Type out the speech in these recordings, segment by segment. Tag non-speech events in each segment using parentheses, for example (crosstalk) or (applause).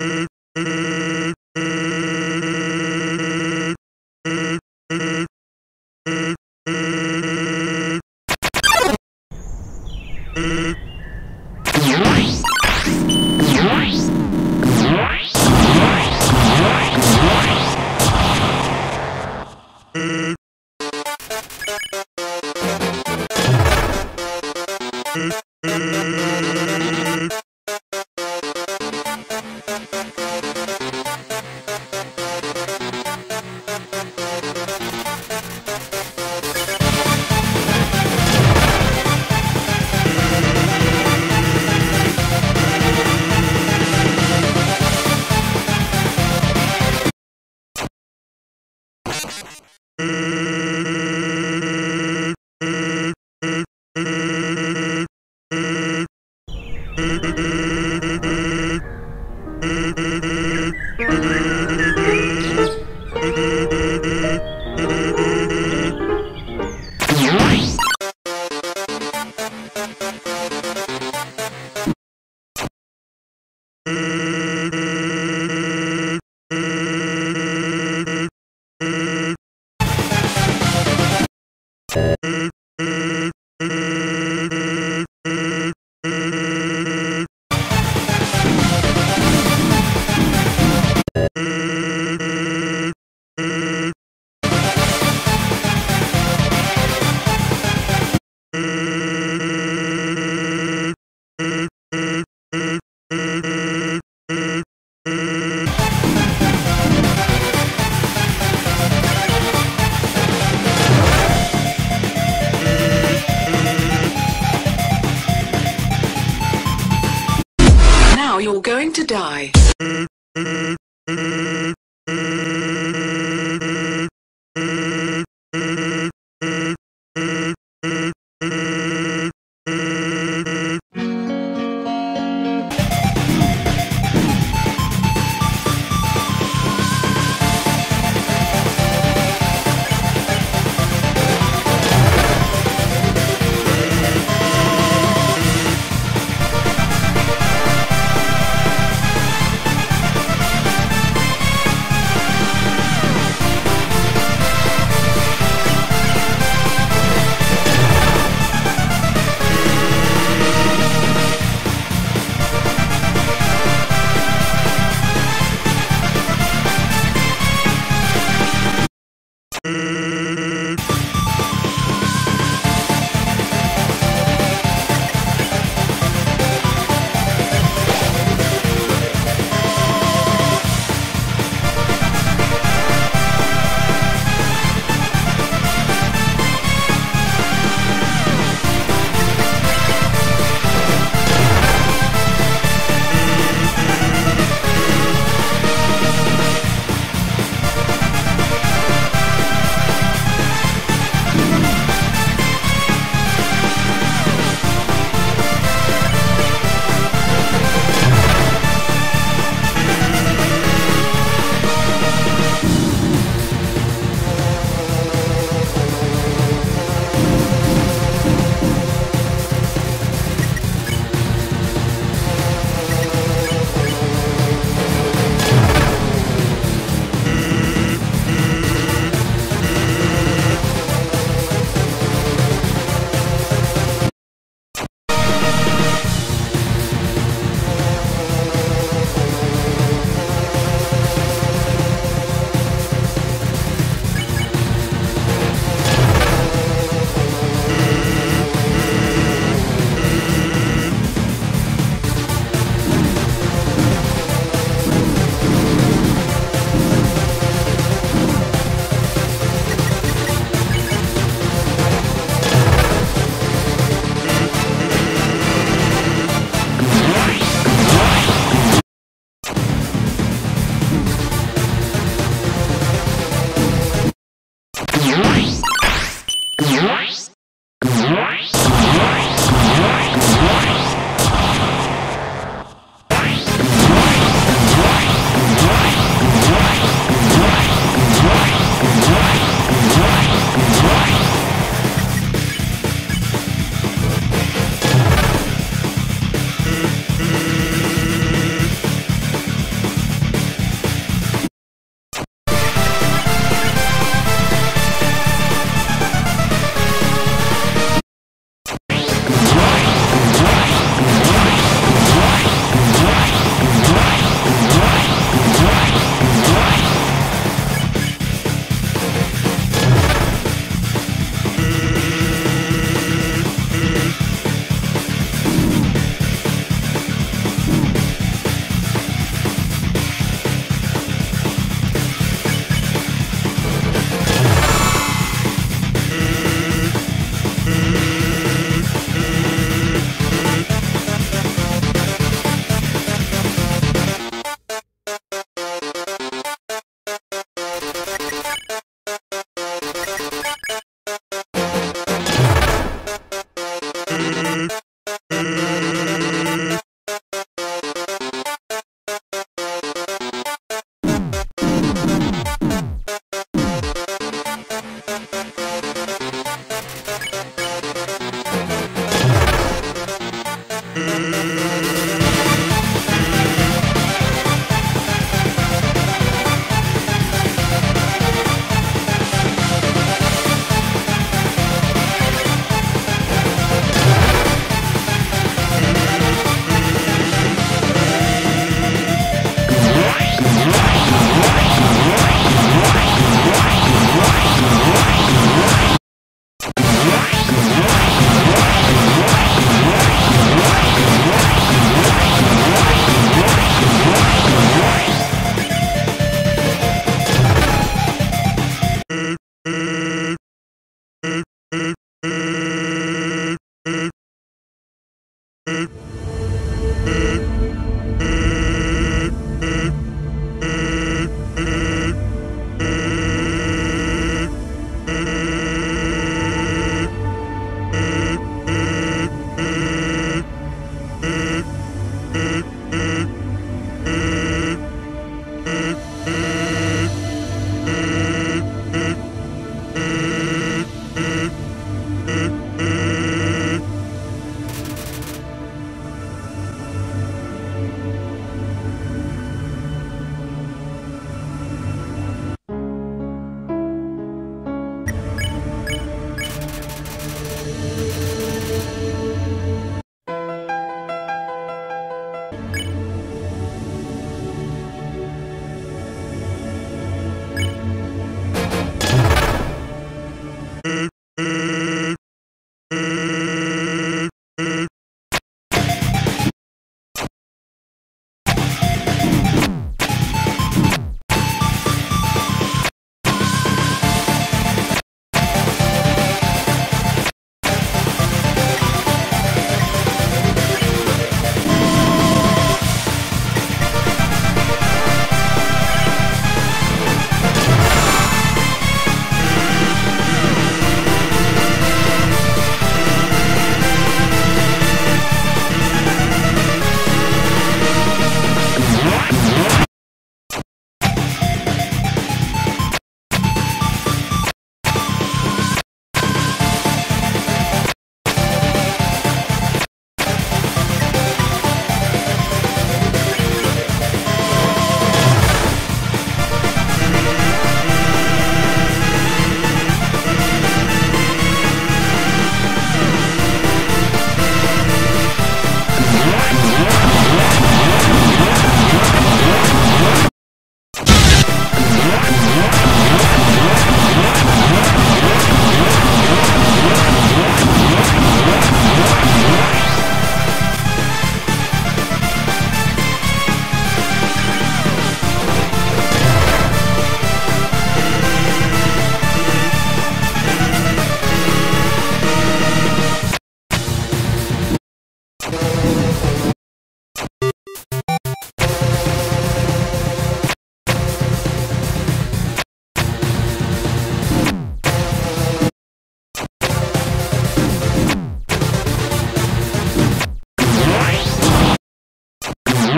Now (laughs) die. (laughs)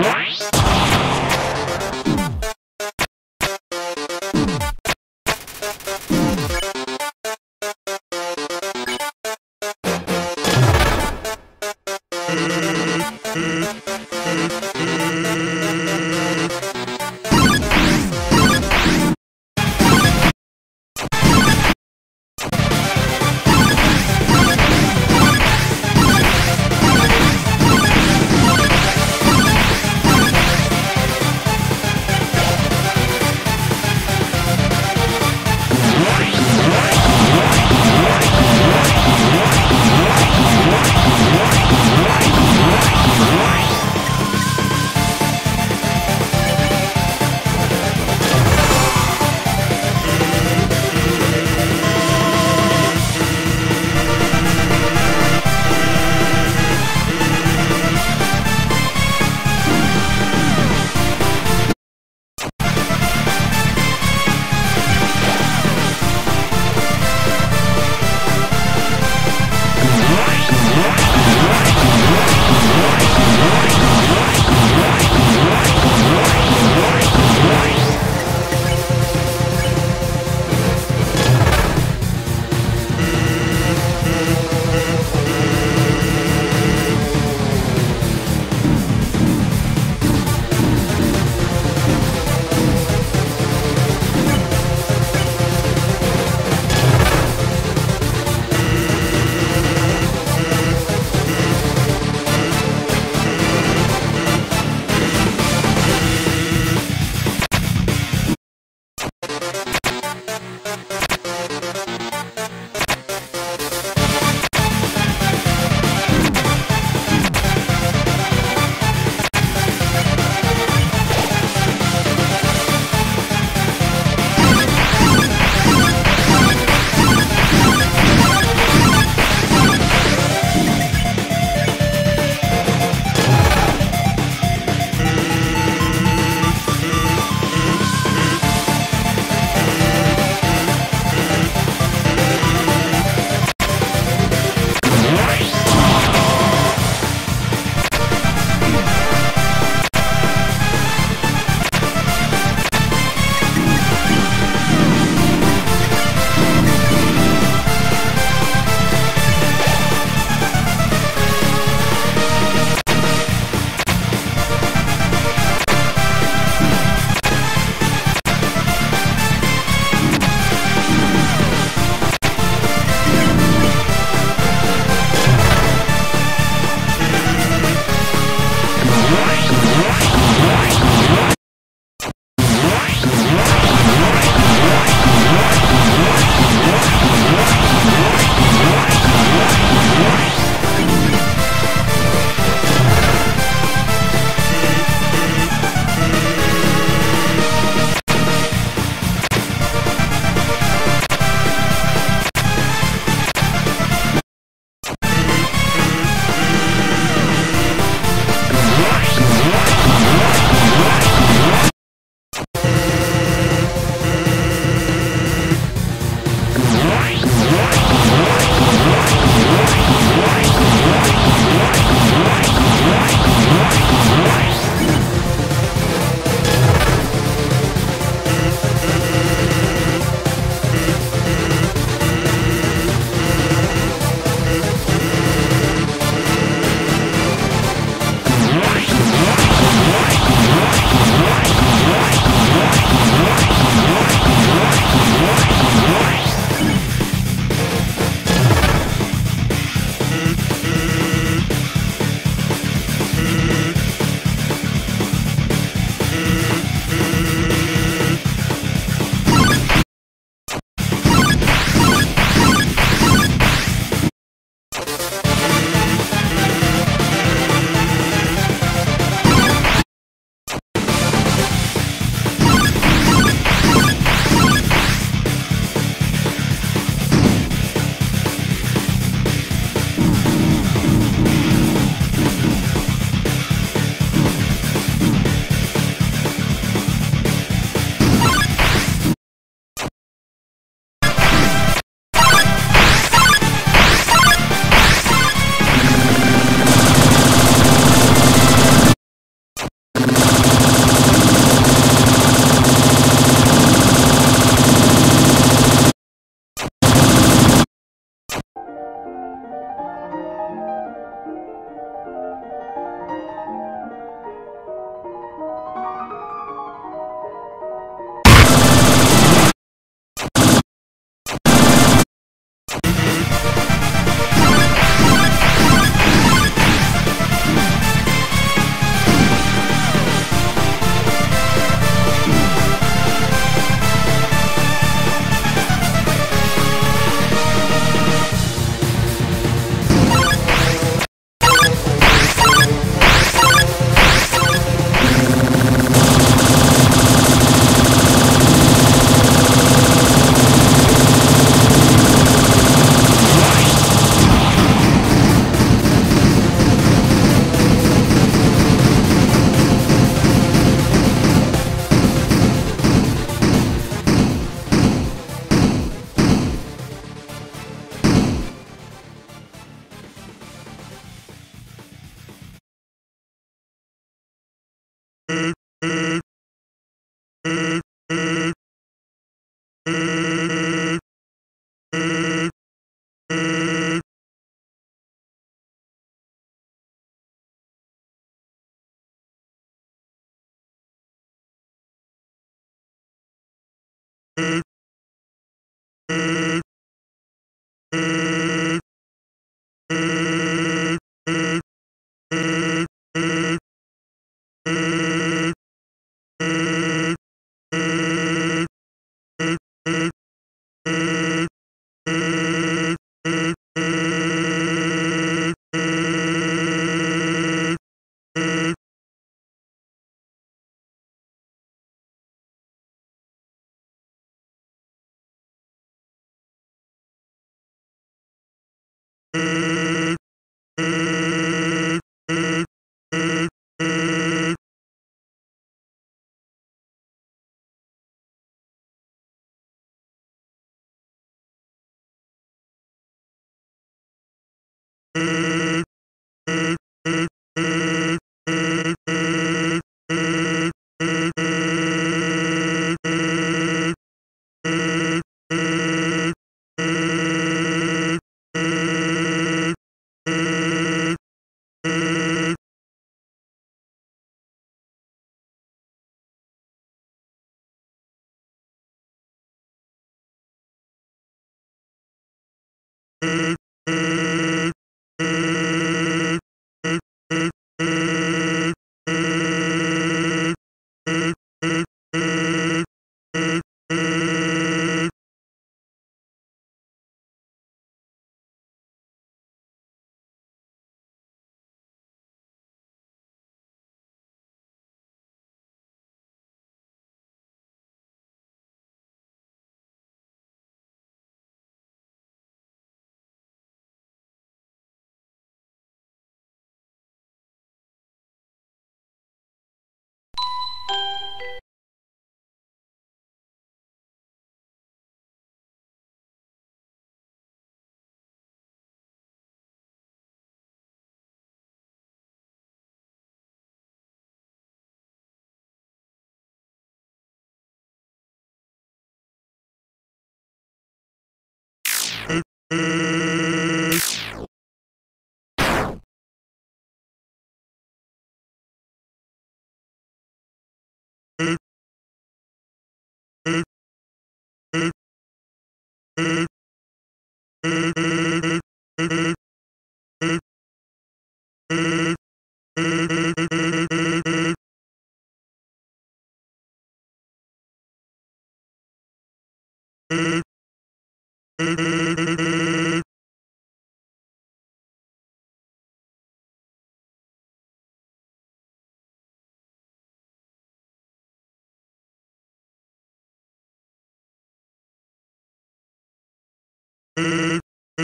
Right?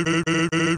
Thank (laughs) you.